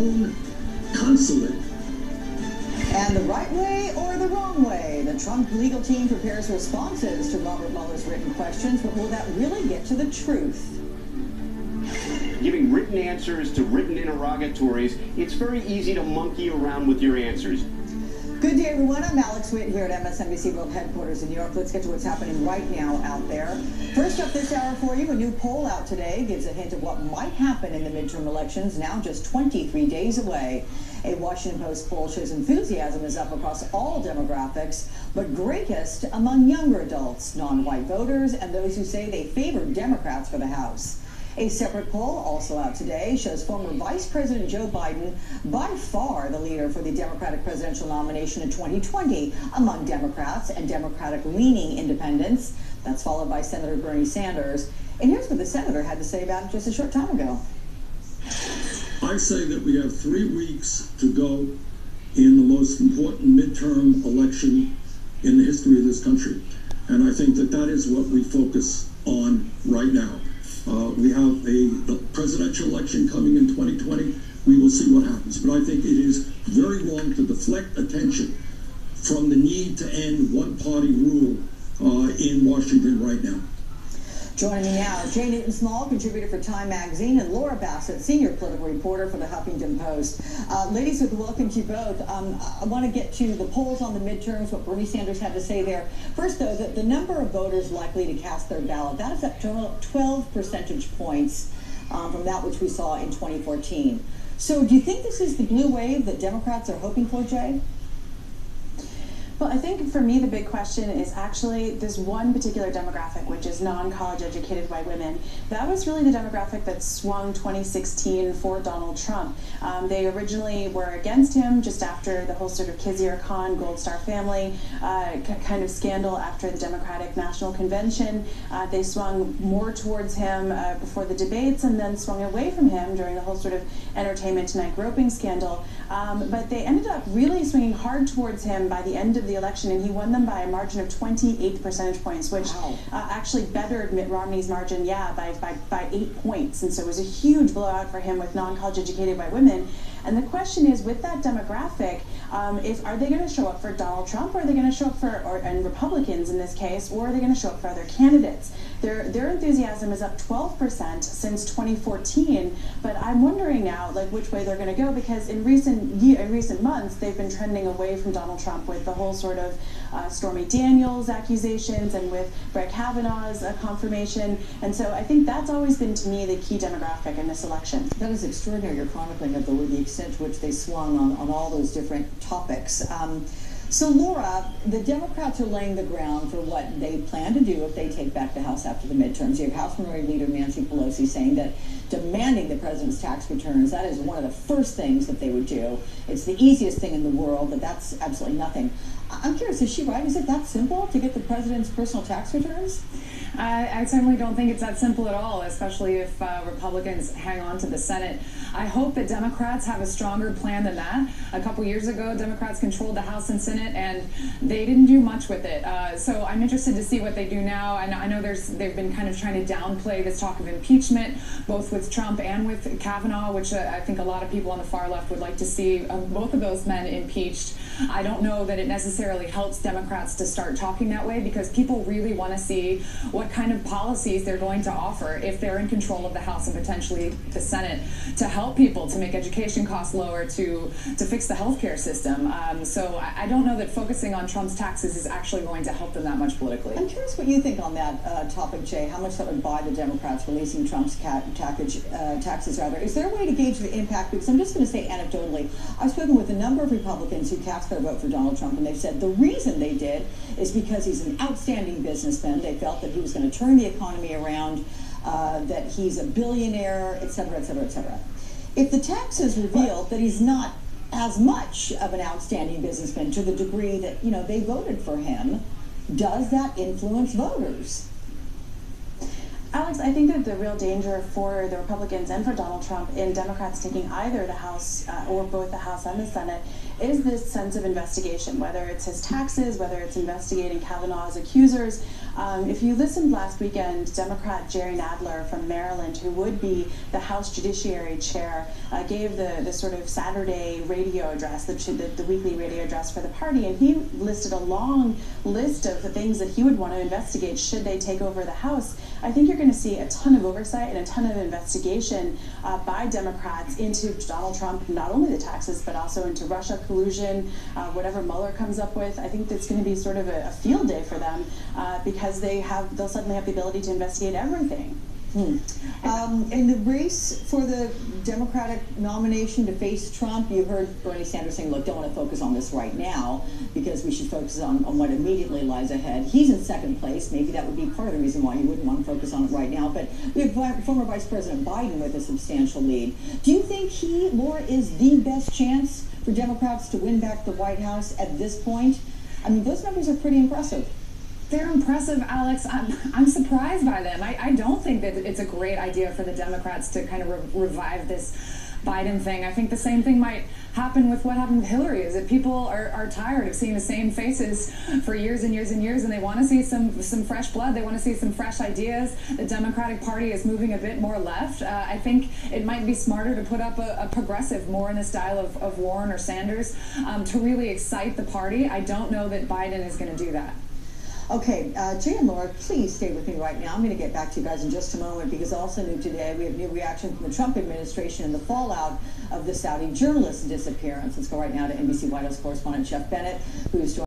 own consulate. And the right way or the wrong way? The Trump legal team prepares responses to Robert Mueller's written questions, but will that really get to the truth? Giving written answers to written interrogatories, it's very easy to monkey around with your answers. Good day, everyone. I'm Alex Witt here at MSNBC World Headquarters in New York. Let's get to what's happening right now out there. First up this hour for you, a new poll out today gives a hint of what might happen in the midterm elections, now just 23 days away. A Washington Post poll shows enthusiasm is up across all demographics, but greatest among younger adults, non-white voters, and those who say they favor Democrats for the House. A separate poll, also out today, shows former Vice President Joe Biden by far the leader for the Democratic presidential nomination in 2020 among Democrats and Democratic-leaning independents. That's followed by Senator Bernie Sanders. And here's what the senator had to say about it just a short time ago. I say that we have three weeks to go in the most important midterm election in the history of this country. And I think that that is what we focus on right now. Uh, we have a presidential election coming in 2020. We will see what happens. But I think it is very wrong to deflect attention from the need to end one-party rule uh, in Washington right now. Joining me now, Jay Newton Small, contributor for Time Magazine, and Laura Bassett, senior political reporter for the Huffington Post. Uh, ladies, welcome to you both. Um, I want to get to the polls on the midterms, what Bernie Sanders had to say there. First, though, the, the number of voters likely to cast their ballot, that is up 12 percentage points um, from that which we saw in 2014. So do you think this is the blue wave that Democrats are hoping for, Jay? Well, I think for me, the big question is actually this one particular demographic, which is non college educated white women. That was really the demographic that swung 2016 for Donald Trump. Um, they originally were against him just after the whole sort of Khizr Khan, Gold Star family uh, kind of scandal after the Democratic National Convention. Uh, they swung more towards him uh, before the debates and then swung away from him during the whole sort of Entertainment Tonight groping scandal. Um, but they ended up really swinging hard towards him by the end of the election, and he won them by a margin of 28 percentage points, which wow. uh, actually bettered Mitt Romney's margin, yeah, by, by, by eight points. And so it was a huge blowout for him with non-college educated white women. And the question is, with that demographic, um, if are they going to show up for Donald Trump, or are they going to show up for, or, and Republicans in this case, or are they going to show up for other candidates? Their their enthusiasm is up 12% since 2014, but I'm wondering now, like which way they're going to go, because in recent year, in recent months, they've been trending away from Donald Trump with the whole sort of uh, Stormy Daniels accusations and with Brett Kavanaugh's uh, confirmation, and so I think that's always been to me the key demographic in this election. That is extraordinary. Your chronicling of the, the extent to which they swung on, on all those different topics. Um, so, Laura, the Democrats are laying the ground for what they plan to do if they take back the House after the midterms. You have House Minority Leader Nancy Pelosi saying that demanding the president's tax returns, that is one of the first things that they would do. It's the easiest thing in the world, but that's absolutely nothing. I'm curious, is she right? Is it that simple to get the president's personal tax returns? I, I certainly don't think it's that simple at all, especially if uh, Republicans hang on to the Senate. I hope that Democrats have a stronger plan than that. A couple years ago, Democrats controlled the House and Senate, and they didn't do much with it. Uh, so I'm interested to see what they do now. And I know there's they've been kind of trying to downplay this talk of impeachment, both with Trump and with Kavanaugh, which uh, I think a lot of people on the far left would like to see um, both of those men impeached. I don't know that it necessarily helps Democrats to start talking that way because people really want to see what kind of policies they're going to offer if they're in control of the House and potentially the Senate to help people to make education costs lower, to to fix the healthcare system. Um, so I, I, don't know that focusing on Trump's taxes is actually going to help them that much politically. I'm curious what you think on that uh, topic, Jay. How much that would buy the Democrats releasing Trump's package, uh, taxes? Rather, is there a way to gauge the impact? Because I'm just going to say anecdotally, I've spoken with a number of Republicans who cast their vote for Donald Trump, and they've said the reason they did is because he's an outstanding businessman. They felt that he was going to turn the economy around, uh, that he's a billionaire, et cetera, et cetera, et cetera. If the taxes reveal that he's not as much of an outstanding businessman to the degree that, you know, they voted for him, does that influence voters? Alex, I think that the real danger for the Republicans and for Donald Trump in Democrats taking either the House uh, or both the House and the Senate is this sense of investigation, whether it's his taxes, whether it's investigating Kavanaugh's accusers. Um, if you listened last weekend, Democrat Jerry Nadler from Maryland, who would be the House Judiciary Chair, uh, gave the, the sort of Saturday radio address, the, the, the weekly radio address for the party, and he listed a long list of the things that he would want to investigate should they take over the House. I think you're going to see a ton of oversight and a ton of investigation uh, by Democrats into Donald Trump, not only the taxes, but also into Russia collusion, uh, whatever Mueller comes up with. I think that's going to be sort of a, a field day for them uh, because they have they'll suddenly have the ability to investigate everything. Um, in the race for the Democratic nomination to face Trump, you heard Bernie Sanders saying, look, don't want to focus on this right now because we should focus on, on what immediately lies ahead. He's in second place. Maybe that would be part of the reason why you wouldn't want to focus on it right now. But we have former Vice President Biden with a substantial lead. Do you think he, Laura, is the best chance for Democrats to win back the White House at this point? I mean, those numbers are pretty impressive. They're impressive, Alex. I'm, I'm surprised by them. I, I don't think that it's a great idea for the Democrats to kind of re- revive this Biden thing. I think the same thing might happen with what happened with Hillary is that people are, are tired of seeing the same faces for years and years and years and they want to see some some fresh blood. They want to see some fresh ideas. The Democratic Party is moving a bit more left. Uh, I think it might be smarter to put up a, a progressive more in the style of, of Warren or Sanders um, to really excite the party. I don't know that Biden is going to do that. Okay, uh, Jay and Laura, please stay with me right now. I'm going to get back to you guys in just a moment because also new today we have new reaction from the Trump administration and the fallout of the Saudi journalist disappearance. Let's go right now to NBC White House correspondent Jeff Bennett, who's joined.